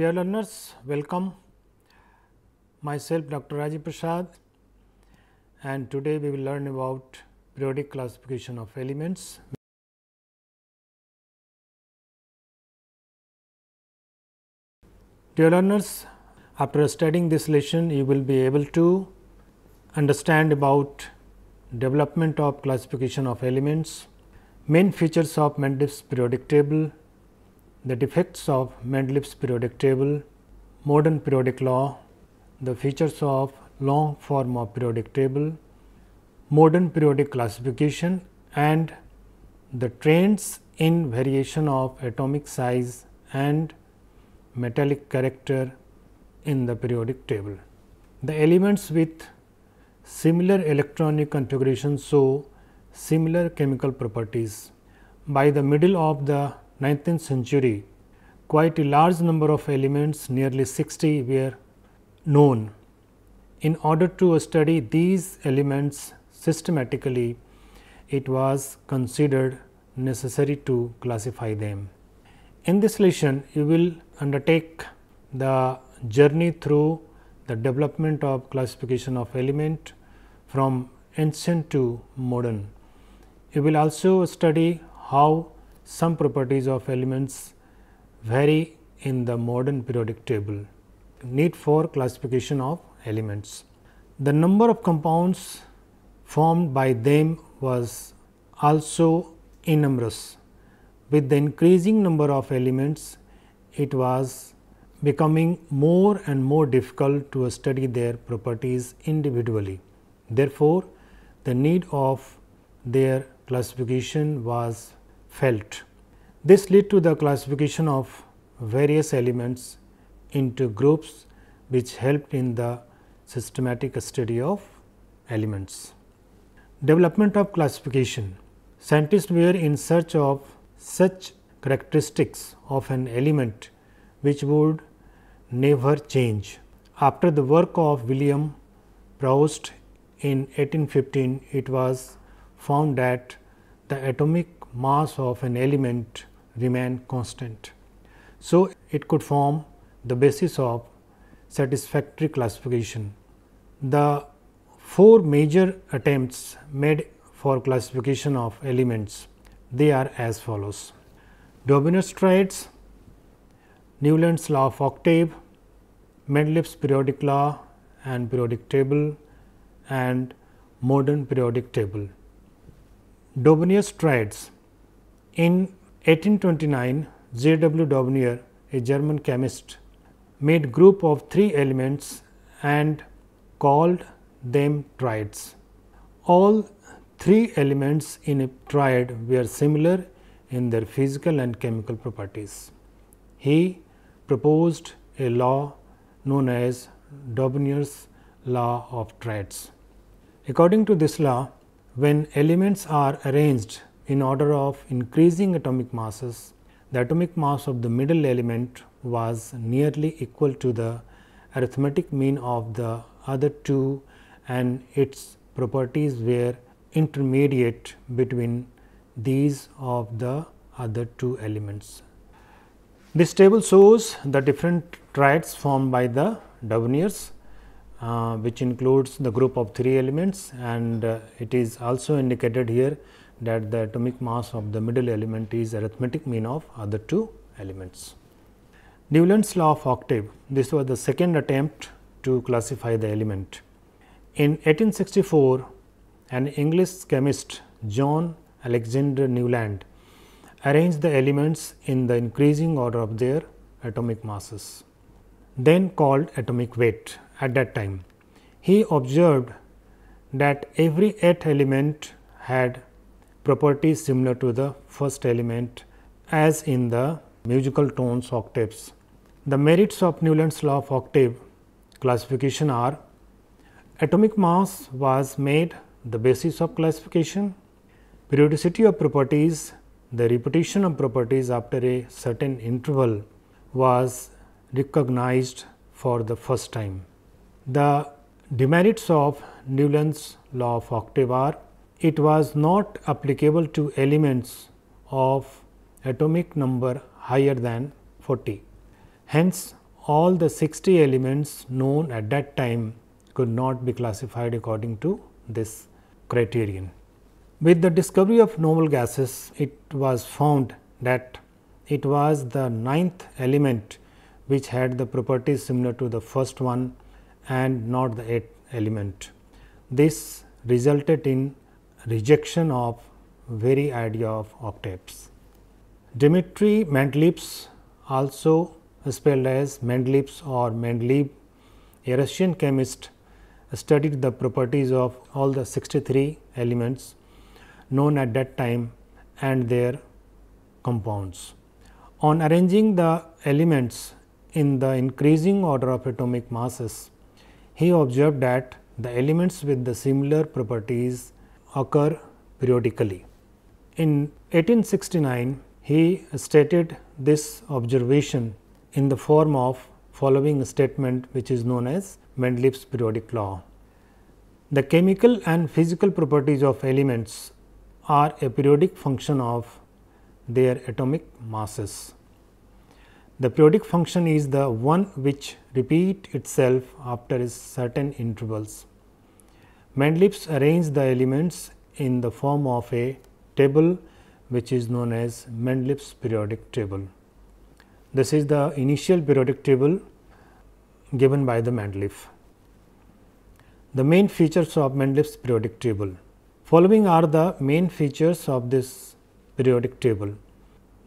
Dear learners, welcome. Myself Dr. Rajiv Prasad and today we will learn about periodic classification of elements. Dear learners, after studying this lesson you will be able to understand about development of classification of elements, main features of Mendeleev's periodic table, the defects of Mendeleev's periodic table, modern periodic law, the features of long form of periodic table, modern periodic classification and the trends in variation of atomic size and metallic character in the periodic table. The elements with similar electronic configuration show similar chemical properties. By the middle of the 19th century, quite a large number of elements nearly 60 were known. In order to study these elements systematically, it was considered necessary to classify them. In this lesson, you will undertake the journey through the development of classification of element from ancient to modern. You will also study how some properties of elements vary in the modern periodic table. Need for classification of elements. The number of compounds formed by them was also enormous. With the increasing number of elements, it was becoming more and more difficult to study their properties individually. Therefore, the need of their classification was felt. This led to the classification of various elements into groups which helped in the systematic study of elements. Development of classification Scientists were in search of such characteristics of an element which would never change. After the work of William Prout in 1815, it was found that the atomic mass of an element remain constant. So, it could form the basis of satisfactory classification. The four major attempts made for classification of elements, they are as follows. Dobereiner's triads, Newland's law of octave, Mendeleev's periodic law and periodic table and modern periodic table. Dobereiner's triads in 1829 J. W. Dobereiner, a German chemist, made group of three elements and called them triads. All three elements in a triad were similar in their physical and chemical properties. He proposed a law known as Dobereiner's law of triads. According to this law, when elements are arranged in order of increasing atomic masses, the atomic mass of the middle element was nearly equal to the arithmetic mean of the other two and its properties were intermediate between these of the other two elements. This table shows the different triads formed by the Dobereiners, uh, which includes the group of three elements and uh, it is also indicated here that the atomic mass of the middle element is arithmetic mean of other two elements. Newland's law of octave, this was the second attempt to classify the element. In 1864, an English chemist John Alexander Newland arranged the elements in the increasing order of their atomic masses, then called atomic weight at that time. He observed that every eighth element had properties similar to the first element as in the musical tones octaves. The merits of Newland's law of octave classification are atomic mass was made the basis of classification, periodicity of properties, the repetition of properties after a certain interval was recognized for the first time. The demerits of Newland's law of octave are it was not applicable to elements of atomic number higher than 40. Hence, all the 60 elements known at that time could not be classified according to this criterion. With the discovery of noble gases, it was found that it was the ninth element which had the properties similar to the first one and not the eighth element. This resulted in rejection of very idea of octets. Dmitry Mendeleev's also spelled as Mendeleev's or Mendeleev, a Russian chemist studied the properties of all the 63 elements known at that time and their compounds. On arranging the elements in the increasing order of atomic masses, he observed that the elements with the similar properties occur periodically. In 1869, he stated this observation in the form of following statement which is known as Mendeleev's periodic law. The chemical and physical properties of elements are a periodic function of their atomic masses. The periodic function is the one which repeat itself after certain intervals. Mendeleev's arranged the elements in the form of a table which is known as Mendeleev's periodic table. This is the initial periodic table given by the Mendeleev. The main features of Mendeleev's periodic table. Following are the main features of this periodic table.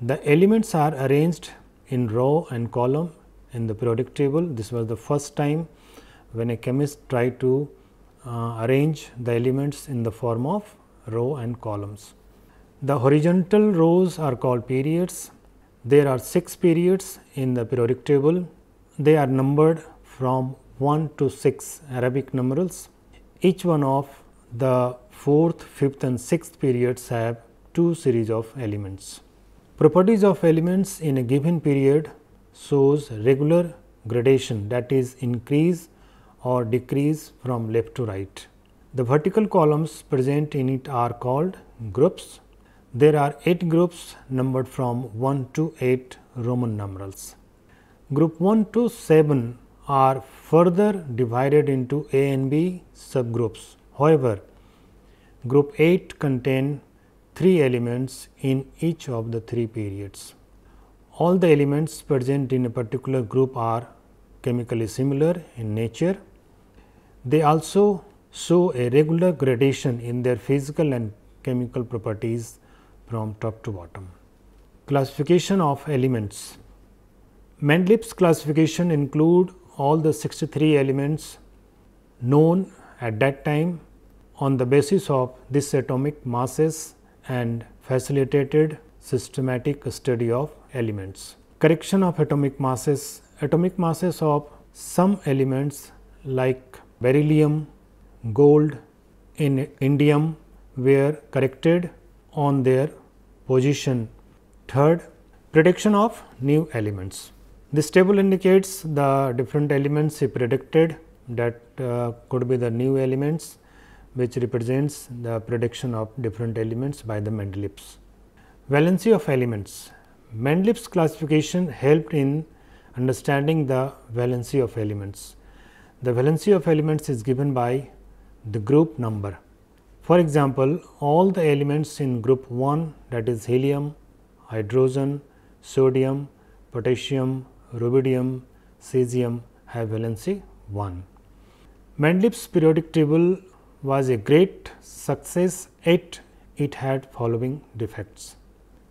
The elements are arranged in row and column in the periodic table. This was the first time when a chemist tried to Uh, arrange the elements in the form of row and columns. The horizontal rows are called periods. There are 6 periods in the periodic table. They are numbered from 1 to 6 Arabic numerals. Each one of the fourth, fifth and sixth periods have two series of elements. Properties of elements in a given period shows regular gradation that is increase or decrease from left to right. The vertical columns present in it are called groups. There are 8 groups numbered from 1 to 8 Roman numerals. Group 1 to 7 are further divided into A and B subgroups. However, group 8 contain 3 elements in each of the 3 periods. All the elements present in a particular group are chemically similar in nature. They also show a regular gradation in their physical and chemical properties from top to bottom. Classification of elements Mendeleev's classification include all the 63 elements known at that time on the basis of this atomic masses and facilitated systematic study of elements. Correction of atomic masses atomic masses of some elements like beryllium, gold, in indium were corrected on their position. Third, prediction of new elements. This table indicates the different elements he predicted that uh, could be the new elements which represents the prediction of different elements by the Mendeleevs. Valency of elements. Mendeleev's classification helped in understanding the valency of elements. The valency of elements is given by the group number. For example, all the elements in group 1 that is helium, hydrogen, sodium, potassium, rubidium, cesium have valency 1. Mendeleev's periodic table was a great success yet it had following defects.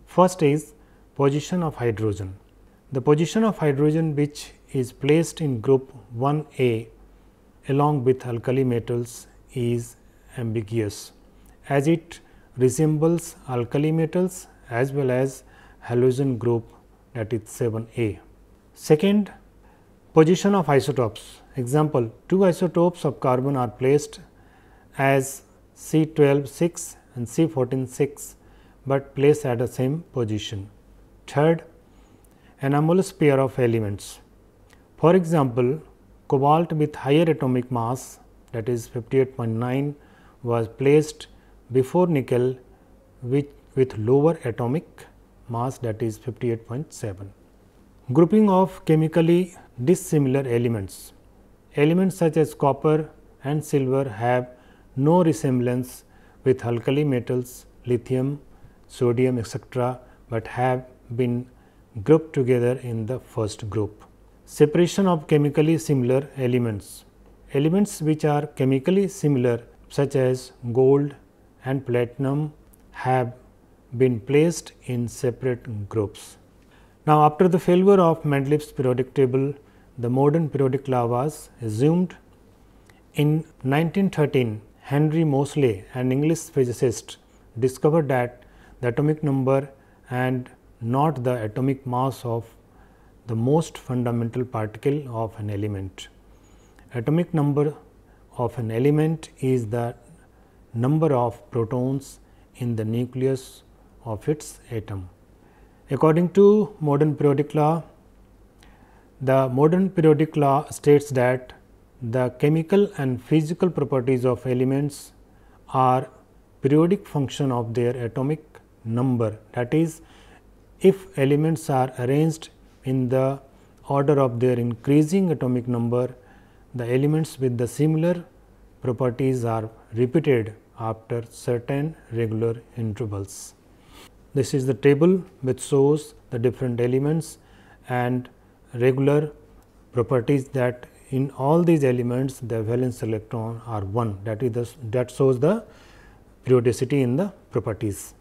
First is position of hydrogen. The position of hydrogen which is placed in group 1 A along with alkali metals is ambiguous as it resembles alkali metals as well as halogen group that is 7 A. Second, position of isotopes. Example, two isotopes of carbon are placed as C 12 6 and C 14 6, but placed at the same position. Third, anomalous pair of elements. For example, cobalt with higher atomic mass that is 58.9 was placed before nickel with, with lower atomic mass that is 58.7. Grouping of chemically dissimilar elements. Elements such as copper and silver have no resemblance with alkali metals, lithium, sodium etc., but have been grouped together in the first group. Separation of chemically similar elements. Elements which are chemically similar such as gold and platinum have been placed in separate groups. Now, after the failure of Mendeleev's periodic table, the modern periodic law was assumed. In 1913, Henry Moseley, an English physicist, discovered that the atomic number and not the atomic mass of the most fundamental particle of an element. Atomic number of an element is the number of protons in the nucleus of its atom. According to modern periodic law, the modern periodic law states that the chemical and physical properties of elements are periodic function of their atomic number that is if elements are arranged in the order of their increasing atomic number, the elements with the similar properties are repeated after certain regular intervals. This is the table which shows the different elements and regular properties that in all these elements the valence electron are 1 that is the, that shows the periodicity in the properties.